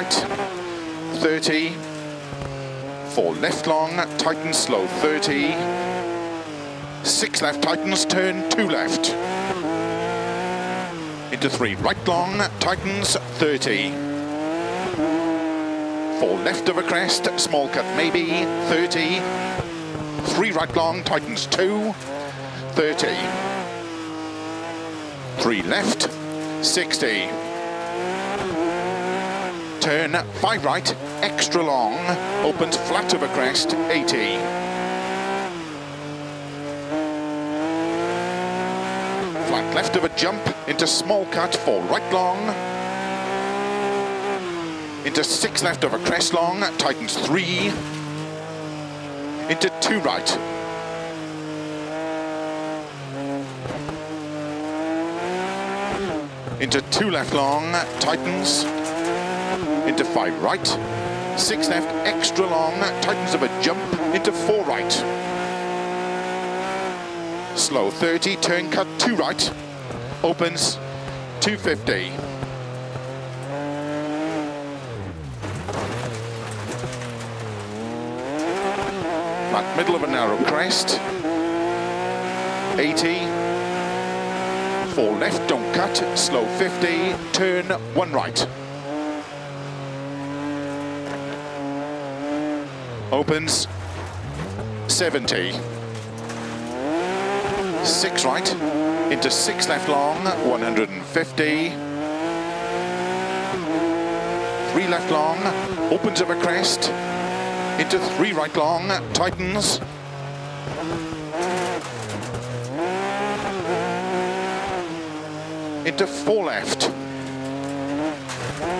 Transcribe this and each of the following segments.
right, 30, four left long, tightens slow, 30, six left, tightens, turn, two left, into three right long, tightens, 30, four left of a crest, small cut maybe, 30, three right long, tightens, two, 30, three left, 60, turn, five right, extra long, opens flat of a crest, 80. Flat left of a jump, into small cut, four right long, into six left of a crest long, tightens three, into two right, into two left long, tightens, into five right, six left, extra long, tightens of a jump, into four right. Slow 30, turn cut two right, opens 250. Flat middle of a narrow crest, 80, four left, don't cut, slow 50, turn one right. Opens 70. Six right, into six left long, 150. Three left long, opens of a crest, into three right long, tightens. Into four left,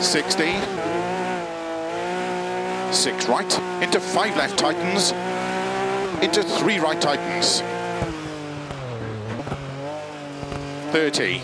60. Six right, into five left tightens, into three right tightens. 30.